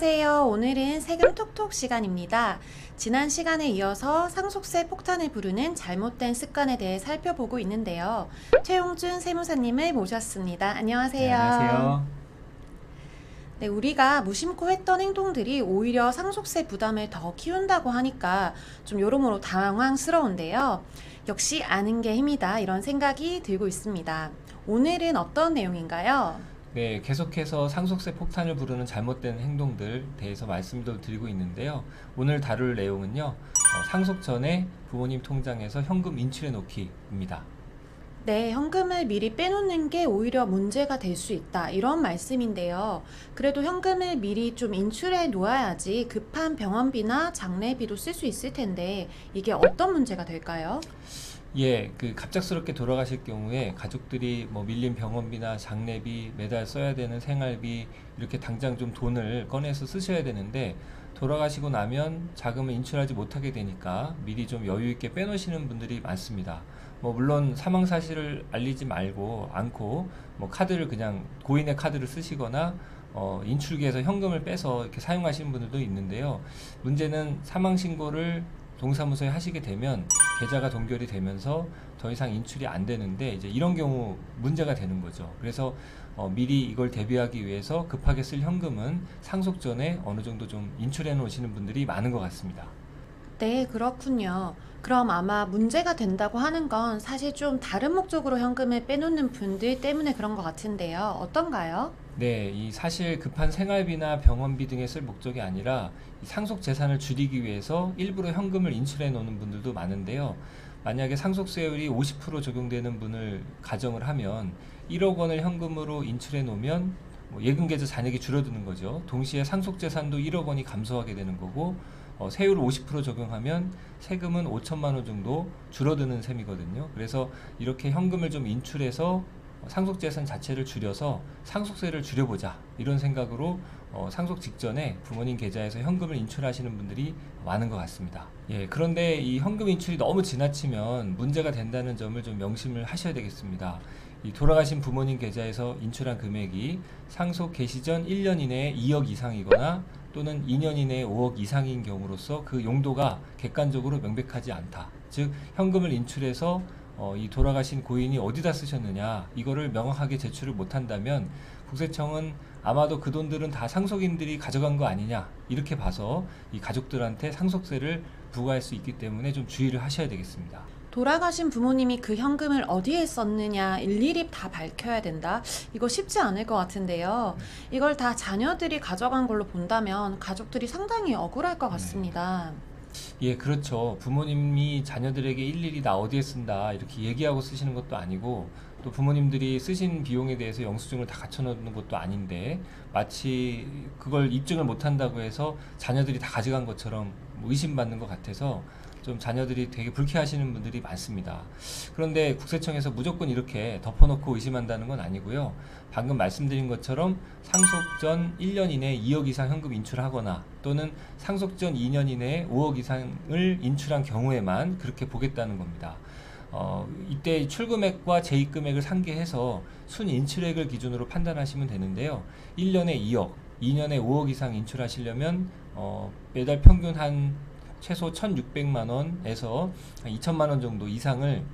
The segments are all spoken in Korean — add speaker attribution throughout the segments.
Speaker 1: 안녕하세요. 오늘은 세금 톡톡 시간입니다. 지난 시간에 이어서 상속세 폭탄을 부르는 잘못된 습관에 대해 살펴보고 있는데요. 최용준 세무사님을 모셨습니다. 안녕하세요.
Speaker 2: 네, 안녕하세요.
Speaker 1: 네, 우리가 무심코 했던 행동들이 오히려 상속세 부담을 더 키운다고 하니까 좀 여러모로 당황스러운데요. 역시 아는 게 힘이다 이런 생각이 들고 있습니다. 오늘은 어떤 내용인가요?
Speaker 2: 네, 계속해서 상속세 폭탄을 부르는 잘못된 행동들 대해서 말씀을 드리고 있는데요. 오늘 다룰 내용은요. 어, 상속 전에 부모님 통장에서 현금 인출해 놓기입니다.
Speaker 1: 네, 현금을 미리 빼놓는 게 오히려 문제가 될 수 있다. 이런 말씀인데요. 그래도 현금을 미리 좀 인출해 놓아야지 급한 병원비나 장례비도 쓸 수 있을 텐데 이게 어떤 문제가 될까요?
Speaker 2: 예, 그 갑작스럽게 돌아가실 경우에 가족들이 뭐 밀린 병원비나 장례비, 매달 써야 되는 생활비 이렇게 당장 좀 돈을 꺼내서 쓰셔야 되는데 돌아가시고 나면 자금을 인출하지 못하게 되니까 미리 좀 여유 있게 빼놓으시는 분들이 많습니다. 뭐 물론 사망 사실을 알리지 말고 않고 뭐 카드를 그냥 고인의 카드를 쓰시거나 어, 인출기에서 현금을 빼서 이렇게 사용하시는 분들도 있는데요. 문제는 사망 신고를 동사무소에 하시게 되면 계좌가 동결이 되면서 더 이상 인출이 안 되는데 이제 이런 경우 문제가 되는 거죠. 그래서 어, 미리 이걸 대비하기 위해서 급하게 쓸 현금은 상속 전에 어느 정도 좀 인출해 놓으시는 분들이 많은 것 같습니다.
Speaker 1: 네, 그렇군요. 그럼 아마 문제가 된다고 하는 건 사실 좀 다른 목적으로 현금을 빼놓는 분들 때문에 그런 것 같은데요. 어떤가요?
Speaker 2: 네, 이 사실 급한 생활비나 병원비 등에 쓸 목적이 아니라 이 상속 재산을 줄이기 위해서 일부러 현금을 인출해 놓는 분들도 많은데요. 만약에 상속세율이 50% 적용되는 분을 가정을 하면 1억 원을 현금으로 인출해 놓으면 뭐 예금 계좌 잔액이 줄어드는 거죠. 동시에 상속 재산도 1억 원이 감소하게 되는 거고 어, 세율을 50% 적용하면 세금은 5천만 원 정도 줄어드는 셈이거든요. 그래서 이렇게 현금을 좀 인출해서 상속재산 자체를 줄여서 상속세를 줄여보자 이런 생각으로 어, 상속 직전에 부모님 계좌에서 현금을 인출하시는 분들이 많은 것 같습니다. 예, 그런데 이 현금 인출이 너무 지나치면 문제가 된다는 점을 좀 명심을 하셔야 되겠습니다. 이 돌아가신 부모님 계좌에서 인출한 금액이 상속 개시 전 1년 이내에 2억 이상이거나 또는 2년 이내에 5억 이상인 경우로서 그 용도가 객관적으로 명백하지 않다. 즉 현금을 인출해서 어, 이 돌아가신 고인이 어디다 쓰셨느냐 이거를 명확하게 제출을 못한다면 국세청은 아마도 그 돈들은 다 상속인들이 가져간 거 아니냐 이렇게 봐서 이 가족들한테 상속세를 부과할 수 있기 때문에 좀 주의를 하셔야 되겠습니다.
Speaker 1: 돌아가신 부모님이 그 현금을 어디에 썼느냐 일일이 다 밝혀야 된다. 이거 쉽지 않을 것 같은데요. 이걸 다 자녀들이 가져간 걸로 본다면 가족들이 상당히 억울할 것 같습니다.
Speaker 2: 예, 그렇죠. 부모님이 자녀들에게 일일이 나 어디에 쓴다 이렇게 얘기하고 쓰시는 것도 아니고 또 부모님들이 쓰신 비용에 대해서 영수증을 다 갖춰놓는 것도 아닌데 마치 그걸 입증을 못한다고 해서 자녀들이 다 가져간 것처럼 뭐 의심받는 것 같아서 좀 자녀들이 되게 불쾌하시는 분들이 많습니다. 그런데 국세청에서 무조건 이렇게 덮어놓고 의심한다는 건 아니고요. 방금 말씀드린 것처럼 상속 전 1년 이내에 2억 이상 현금 인출하거나 또는 상속 전 2년 이내에 5억 이상을 인출한 경우에만 그렇게 보겠다는 겁니다. 어, 이때 출금액과 재입금액을 상계해서 순 인출액을 기준으로 판단하시면 되는데요. 1년에 2억, 2년에 5억 이상 인출하시려면 어, 매달 평균 한 최소 1,600만 원에서 2천만 원 정도 이상을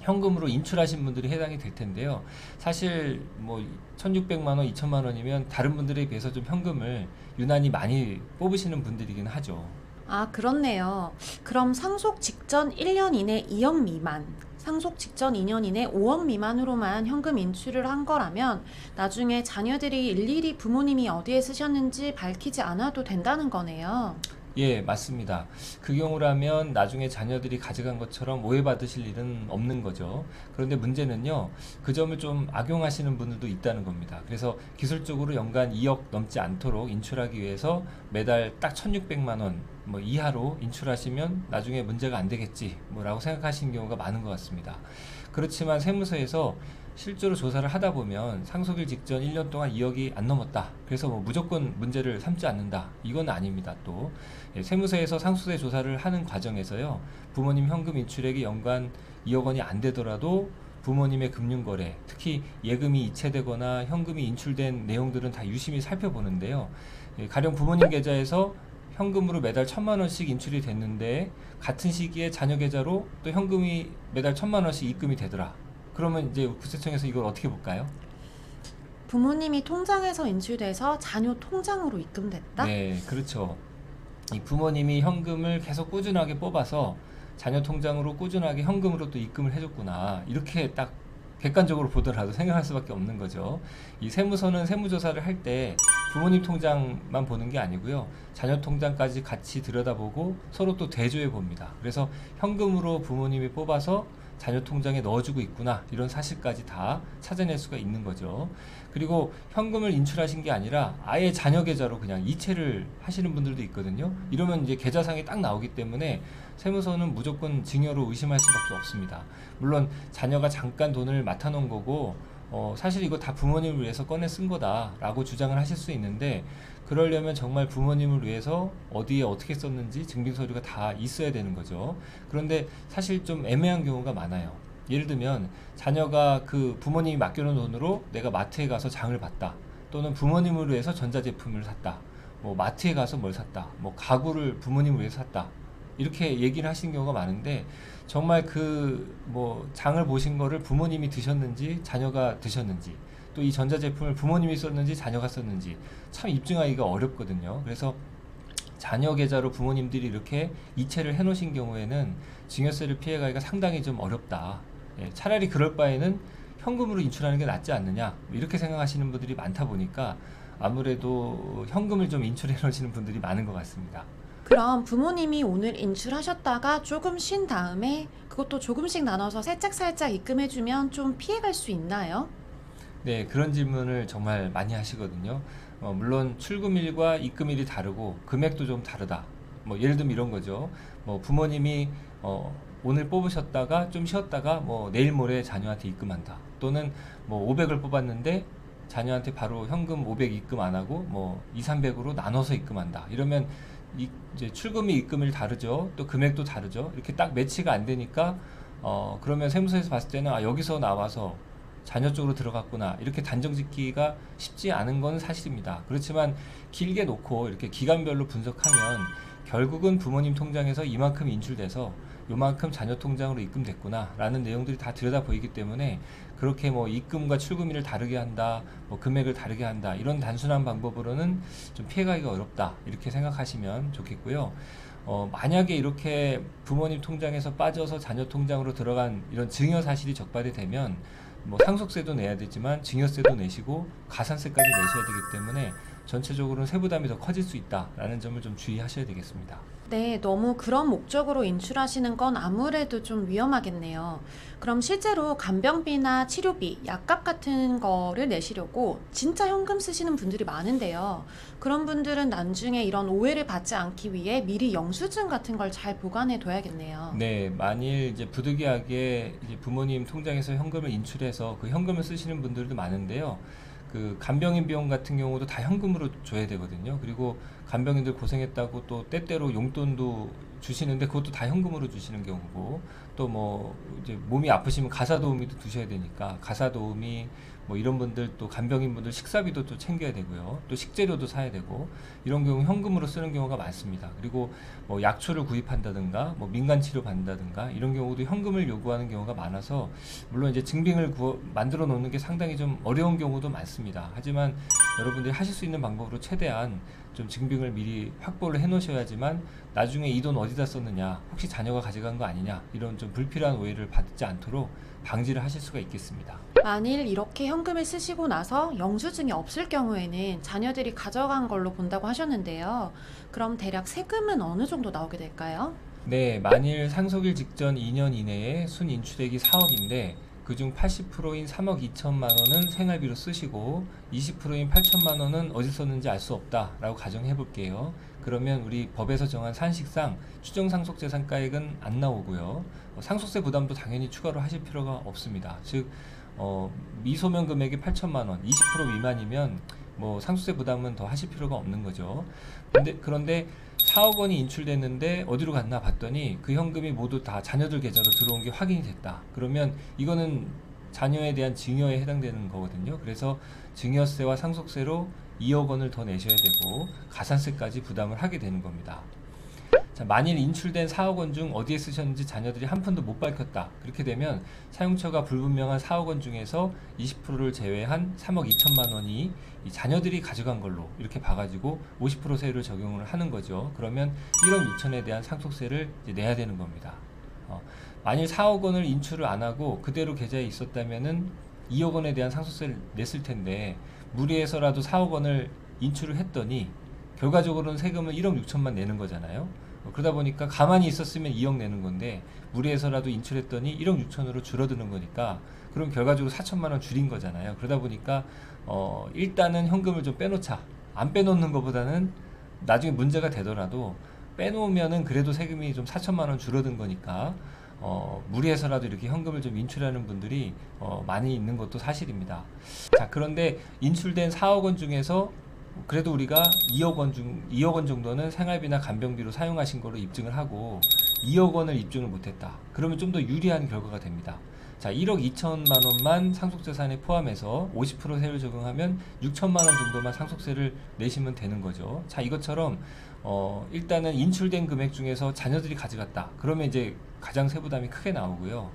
Speaker 2: 현금으로 인출하신 분들이 해당이 될 텐데요. 사실 뭐 1,600만 원, 2천만 원이면 다른 분들에 비해서 좀 현금을 유난히 많이 뽑으시는 분들이긴 하죠.
Speaker 1: 아, 그렇네요. 그럼 상속 직전 1년 이내 2억 미만, 상속 직전 2년 이내 5억 미만으로만 현금 인출을 한 거라면 나중에 자녀들이 일일이 부모님이 어디에 쓰셨는지 밝히지 않아도 된다는 거네요.
Speaker 2: 예, 맞습니다. 그 경우라면 나중에 자녀들이 가져간 것처럼 오해받으실 일은 없는 거죠. 그런데 문제는요, 그 점을 좀 악용하시는 분들도 있다는 겁니다. 그래서 기술적으로 연간 2억 넘지 않도록 인출하기 위해서 매달 딱 1,600만 원 뭐 이하로 인출하시면 나중에 문제가 안 되겠지 뭐라고 생각하시는 경우가 많은 것 같습니다. 그렇지만 세무서에서 실제로 조사를 하다 보면 상속일 직전 1년 동안 2억이 안 넘었다. 그래서 뭐 무조건 문제를 삼지 않는다. 이건 아닙니다. 또 예, 세무서에서 상속세 조사를 하는 과정에서요. 부모님 현금 인출액이 연간 2억 원이 안 되더라도 부모님의 금융거래, 특히 예금이 이체되거나 현금이 인출된 내용들은 다 유심히 살펴보는데요. 예, 가령 부모님 계좌에서 현금으로 매달 천만 원씩 인출이 됐는데 같은 시기에 자녀 계좌로 또 현금이 매달 천만 원씩 입금이 되더라. 그러면 이제 국세청에서 이걸 어떻게 볼까요?
Speaker 1: 부모님이 통장에서 인출돼서 자녀 통장으로 입금됐다?
Speaker 2: 네, 그렇죠. 이 부모님이 현금을 계속 꾸준하게 뽑아서 자녀 통장으로 꾸준하게 현금으로 또 입금을 해줬구나. 이렇게 딱 객관적으로 보더라도 생각할 수밖에 없는 거죠. 이 세무서는 세무조사를 할 때 부모님 통장만 보는 게 아니고요. 자녀 통장까지 같이 들여다보고 서로 또 대조해 봅니다. 그래서 현금으로 부모님이 뽑아서 자녀 통장에 넣어주고 있구나 이런 사실까지 다 찾아낼 수가 있는 거죠. 그리고 현금을 인출하신 게 아니라 아예 자녀 계좌로 그냥 이체를 하시는 분들도 있거든요. 이러면 이제 계좌상에 딱 나오기 때문에 세무서는 무조건 증여로 의심할 수밖에 없습니다. 물론 자녀가 잠깐 돈을 맡아놓은 거고 어, 사실 이거 다 부모님을 위해서 꺼내 쓴 거다라고 주장을 하실 수 있는데 그러려면 정말 부모님을 위해서 어디에 어떻게 썼는지 증빙 서류가 다 있어야 되는 거죠. 그런데 사실 좀 애매한 경우가 많아요. 예를 들면 자녀가 그 부모님이 맡겨놓은 돈으로 내가 마트에 가서 장을 봤다. 또는 부모님을 위해서 전자제품을 샀다. 뭐 마트에 가서 뭘 샀다. 뭐 가구를 부모님을 위해서 샀다. 이렇게 얘기를 하시는 경우가 많은데 정말 그 뭐 장을 보신 거를 부모님이 드셨는지 자녀가 드셨는지 또 이 전자제품을 부모님이 썼는지 자녀가 썼는지 참 입증하기가 어렵거든요. 그래서 자녀 계좌로 부모님들이 이렇게 이체를 해 놓으신 경우에는 증여세를 피해가기가 상당히 좀 어렵다. 예, 차라리 그럴 바에는 현금으로 인출하는 게 낫지 않느냐 이렇게 생각하시는 분들이 많다 보니까 아무래도 현금을 좀 인출해 놓으시는 분들이 많은 것 같습니다.
Speaker 1: 그럼 부모님이 오늘 인출하셨다가 조금 쉰 다음에 그것도 조금씩 나눠서 살짝살짝 입금해주면 좀 피해갈 수 있나요?
Speaker 2: 네, 그런 질문을 정말 많이 하시거든요. 어, 물론 출금일과 입금일이 다르고 금액도 좀 다르다. 뭐 예를 들면 이런 거죠. 뭐 부모님이 어, 오늘 뽑으셨다가 좀 쉬었다가 뭐 내일 모레 자녀한테 입금한다. 또는 뭐 500을 뽑았는데 자녀한테 바로 현금 500 입금 안 하고 뭐 2, 300으로 나눠서 입금한다. 이러면 이, 이제 출금이 입금일 다르죠. 또 금액도 다르죠. 이렇게 딱 매치가 안 되니까 어 그러면 세무서에서 봤을 때는 아 여기서 나와서 자녀 쪽으로 들어갔구나 이렇게 단정 짓기가 쉽지 않은 건 사실입니다. 그렇지만 길게 놓고 이렇게 기간별로 분석하면 결국은 부모님 통장에서 이만큼 인출돼서 요만큼 자녀 통장으로 입금됐구나 라는 내용들이 다 들여다 보이기 때문에 그렇게 뭐 입금과 출금일을 다르게 한다 뭐 금액을 다르게 한다 이런 단순한 방법으로는 좀 피해가기가 어렵다 이렇게 생각하시면 좋겠고요. 어, 만약에 이렇게 부모님 통장에서 빠져서 자녀 통장으로 들어간 이런 증여 사실이 적발이 되면 뭐 상속세도 내야 되지만 증여세도 내시고 가산세까지 내셔야 되기 때문에 전체적으로는 세부담이 더 커질 수 있다라는 점을 좀 주의하셔야 되겠습니다.
Speaker 1: 네, 너무 그런 목적으로 인출하시는 건 아무래도 좀 위험하겠네요. 그럼 실제로 간병비나 치료비, 약값 같은 거를 내시려고 진짜 현금 쓰시는 분들이 많은데요. 그런 분들은 나중에 이런 오해를 받지 않기 위해 미리 영수증 같은 걸 잘 보관해 둬야겠네요.
Speaker 2: 네, 만일 이제 부득이하게 이제 부모님 통장에서 현금을 인출해서 그 현금을 쓰시는 분들도 많은데요. 그 간병인 비용 같은 경우도 다 현금으로 줘야 되거든요. 그리고 간병인들 고생했다고 또 때때로 용돈도 주시는데 그것도 다 현금으로 주시는 경우고 또 뭐 이제 몸이 아프시면 가사 도우미도 두셔야 되니까 가사 도우미 뭐 이런 분들 또 간병인 분들 식사비도 또 챙겨야 되고요. 또 식재료도 사야 되고 이런 경우 현금으로 쓰는 경우가 많습니다. 그리고 뭐 약초를 구입한다든가 뭐 민간 치료 받는다든가 이런 경우도 현금을 요구하는 경우가 많아서 물론 이제 증빙을 구워, 만들어 놓는 게 상당히 좀 어려운 경우도 많습니다. 하지만 여러분들이 하실 수 있는 방법으로 최대한 좀 증빙을 미리 확보를 해 놓으셔야지만 나중에 이 돈 어디다 썼느냐 혹시 자녀가 가져간 거 아니냐 이런 좀 불필요한 오해를 받지 않도록 방지를 하실 수가 있겠습니다.
Speaker 1: 만일 이렇게 현금을 쓰시고 나서 영수증이 없을 경우에는 자녀들이 가져간 걸로 본다고 하셨는데요. 그럼 대략 세금은 어느 정도 나오게 될까요?
Speaker 2: 네, 만일 상속일 직전 2년 이내에 순 인출액이 4억인데 그중 80%인 3억 2천만 원은 생활비로 쓰시고 20%인 8천만 원은 어디 썼는지 알 수 없다라고 가정해 볼게요. 그러면 우리 법에서 정한 산식상 추정 상속 재산가액은 안 나오고요. 어, 상속세 부담도 당연히 추가로 하실 필요가 없습니다. 즉 어, 미소명 금액이 8천만 원, 20% 미만이면 뭐 상속세 부담은 더 하실 필요가 없는 거죠. 근데 그런데 4억 원이 인출됐는데 어디로 갔나 봤더니 그 현금이 모두 다 자녀들 계좌로 들어온 게 확인이 됐다. 그러면 이거는 자녀에 대한 증여에 해당되는 거거든요. 그래서 증여세와 상속세로 2억 원을 더 내셔야 되고 가산세까지 부담을 하게 되는 겁니다. 자, 만일 인출된 4억 원 중 어디에 쓰셨는지 자녀들이 한 푼도 못 밝혔다. 그렇게 되면 사용처가 불분명한 4억 원 중에서 20%를 제외한 3억 2천만 원이 이 자녀들이 가져간 걸로 이렇게 봐가지고 50% 세율을 적용을 하는 거죠. 그러면 1억 6천에 대한 상속세를 내야 되는 겁니다. 어, 만일 4억 원을 인출을 안 하고 그대로 계좌에 있었다면은 2억 원에 대한 상속세를 냈을 텐데 무리해서라도 4억 원을 인출을 했더니 결과적으로는 세금을 1억 6천만 내는 거잖아요. 어, 그러다 보니까 가만히 있었으면 2억 내는 건데 무리해서라도 인출했더니 1억 6천으로 줄어드는 거니까 그럼 결과적으로 4천만 원 줄인 거잖아요. 그러다 보니까 어, 일단은 현금을 좀 빼놓자. 안 빼놓는 것보다는 나중에 문제가 되더라도 빼놓으면은 그래도 세금이 좀 4천만 원 줄어든 거니까 어, 무리해서라도 이렇게 현금을 좀 인출하는 분들이 어, 많이 있는 것도 사실입니다. 자, 그런데 인출된 4억 원 중에서 그래도 우리가 2억 원 중, 2억 원 정도는 생활비나 간병비로 사용하신 거로 입증을 하고 2억 원을 입증을 못했다. 그러면 좀 더 유리한 결과가 됩니다. 자, 1억 2천만 원만 상속재산에 포함해서 50% 세율 적용하면 6천만 원 정도만 상속세를 내시면 되는 거죠. 자, 이것처럼 어, 일단은 인출된 금액 중에서 자녀들이 가져갔다. 그러면 이제 가장 세부담이 크게 나오고요.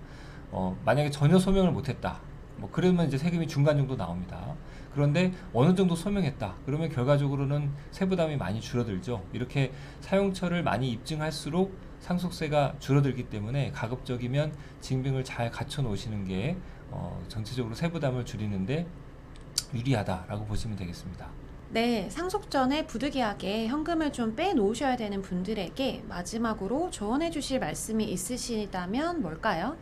Speaker 2: 어, 만약에 전혀 소명을 못했다. 뭐 그러면 이제 세금이 중간 정도 나옵니다. 그런데 어느 정도 소명했다. 그러면 결과적으로는 세부담이 많이 줄어들죠. 이렇게 사용처를 많이 입증할수록 상속세가 줄어들기 때문에 가급적이면 징빙을 잘 갖춰 놓으시는 게 어, 전체적으로 세부담을 줄이는데 유리하다라고 보시면 되겠습니다.
Speaker 1: 네, 상속 전에 부득이하게 현금을 좀 빼놓으셔야 되는 분들에게 마지막으로 조언해 주실 말씀이 있으시다면 뭘까요?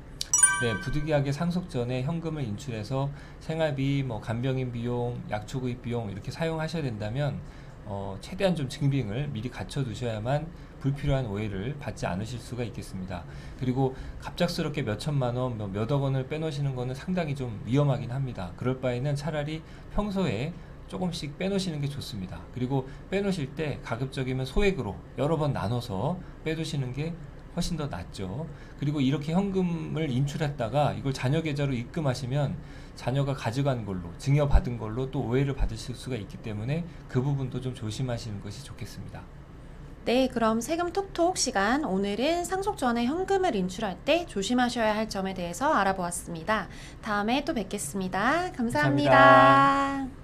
Speaker 2: 네, 부득이하게 상속 전에 현금을 인출해서 생활비, 뭐 간병인 비용, 약초 구입 비용 이렇게 사용하셔야 된다면 어, 최대한 좀 증빙을 미리 갖춰 두셔야만 불필요한 오해를 받지 않으실 수가 있겠습니다. 그리고 갑작스럽게 몇 천만 원, 뭐 몇억 원을 빼놓으시는 거는 상당히 좀 위험하긴 합니다. 그럴 바에는 차라리 평소에 조금씩 빼놓으시는 게 좋습니다. 그리고 빼놓으실 때 가급적이면 소액으로 여러 번 나눠서 빼두시는 게 훨씬 더 낫죠. 그리고 이렇게 현금을 인출했다가 이걸 자녀 계좌로 입금하시면 자녀가 가져간 걸로 증여받은 걸로 또 오해를 받으실 수가 있기 때문에 그 부분도 좀 조심하시는 것이 좋겠습니다.
Speaker 1: 네, 그럼 세금 톡톡 시간. 오늘은 상속 전에 현금을 인출할 때 조심하셔야 할 점에 대해서 알아보았습니다. 다음에 또 뵙겠습니다 감사합니다.
Speaker 2: 감사합니다.